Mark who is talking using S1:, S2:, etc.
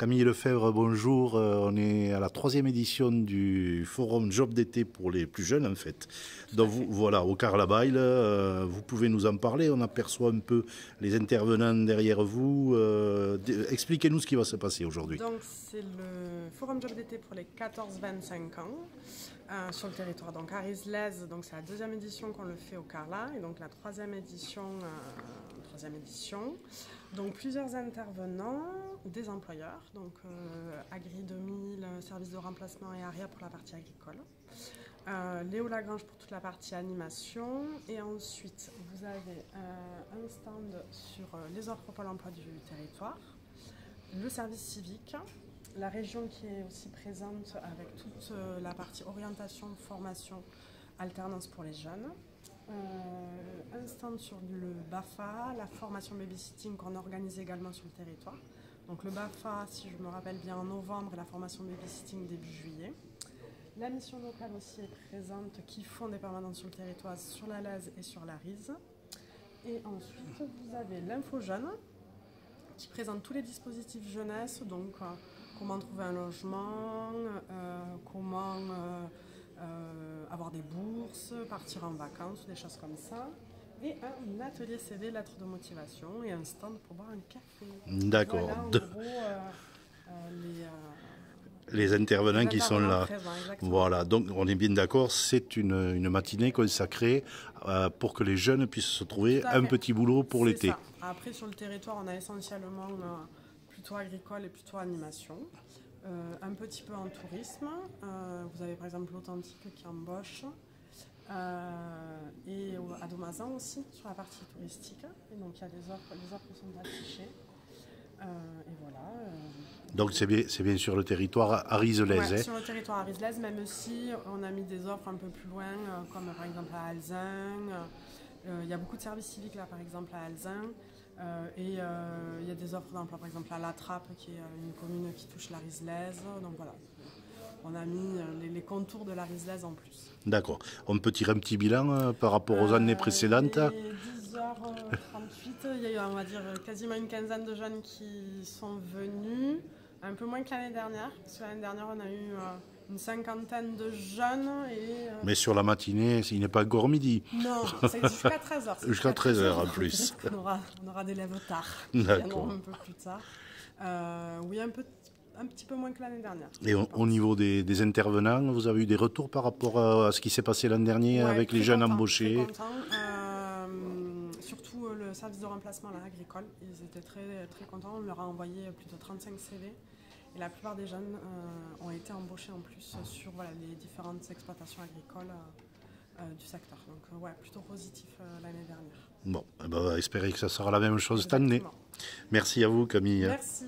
S1: Camille Lefebvre, bonjour. Euh, on est à la troisième édition du forum Job d'été pour les plus jeunes, en fait. Donc, vous, voilà, au Carlabail, euh, vous pouvez nous en parler. On aperçoit un peu les intervenants derrière vous. Euh, expliquez-nous ce qui va se passer aujourd'hui.
S2: Donc, c'est le forum Job d'été pour les 14-25 ans sur le territoire. Donc, à donc c'est la deuxième édition qu'on le fait au Carla. Et donc, la troisième édition, troisième édition. Donc, plusieurs intervenants, des employeurs donc euh, Agri 2000, service de remplacement et ARIA pour la partie agricole. Euh, Léo Lagrange pour toute la partie animation. Et ensuite, vous avez euh, un stand sur les offres pour l'emploi du territoire, le service civique, la région qui est aussi présente avec toute la partie orientation, formation, alternance pour les jeunes. un stand sur le BAFA, la formation babysitting qu'on organise également sur le territoire. Donc le BAFA, si je me rappelle bien, en novembre et la formation babysitting début juillet. La mission locale aussi est présente qui font des permanences sur le territoire, sur la LASE et sur la RISE. Et ensuite, vous avez l'info jeune qui présente tous les dispositifs jeunesse, donc euh, comment trouver un logement, euh, comment euh, avoir des bourses, partir en vacances, des choses comme ça et un atelier CV, lettres de motivation et un stand pour boire un café.
S1: D'accord. Voilà, euh, euh, les, euh, les, intervenants qui sont là. voilà, donc on est bien d'accord, c'est une, une, matinée consacrée pour que les jeunes puissent se trouver un petit boulot pour l'été.
S2: Après, sur le territoire, on a essentiellement plutôt agricole et plutôt animation. un petit peu en tourisme. vous avez par exemple l'Authentique qui embauche. Euh, et à Domazan aussi, sur la partie touristique. Et donc il y a des offres, les offres sont affichées. Euh, et voilà. Euh.
S1: Donc c'est bien, bien, sur le territoire arizelais.
S2: Ouais, sur le territoire arizelais, même si on a mis des offres un peu plus loin, comme par exemple à Alzin. Il y a beaucoup de services civiques là, par exemple à Alzin. et il y a des offres d'emploi, par exemple à La Trappe, qui est une commune qui touche la Riselaise. Donc voilà, on a mis les, contours de la Riselaise en plus.
S1: D'accord. On peut tirer un petit bilan euh, par rapport aux années précédentes 10h38,
S2: il y a eu, on va dire, quasiment une quinzaine de jeunes qui sont venus. Un peu moins que l'année dernière. Parce que l'année dernière, on a eu euh, une cinquantaine de jeunes. Et,
S1: euh, Mais sur la matinée, il n'est pas encore midi.
S2: Non, c'est jusqu'à 13h.
S1: jusqu'à 13h en plus.
S2: on, aura, on aura des lèvres tard.
S1: D'accord.
S2: Un peu plus tard. oui, un peu un petit peu moins que l'année dernière.
S1: Et au, niveau des, intervenants, vous avez eu des retours par rapport à ce qui s'est passé l'an dernier avec les jeunes embauchés
S2: euh, Surtout euh, le service de remplacement à agricole, ils étaient très, très contents. On leur a envoyé plus de 35 CV. Et la plupart des jeunes euh, ont été embauchés en plus sur les différentes exploitations agricoles du secteur. Donc ouais, plutôt positif l'année dernière.
S1: Bon, eh ben, espérer que ça sera la même chose cette année. Merci à vous Camille.
S2: Merci.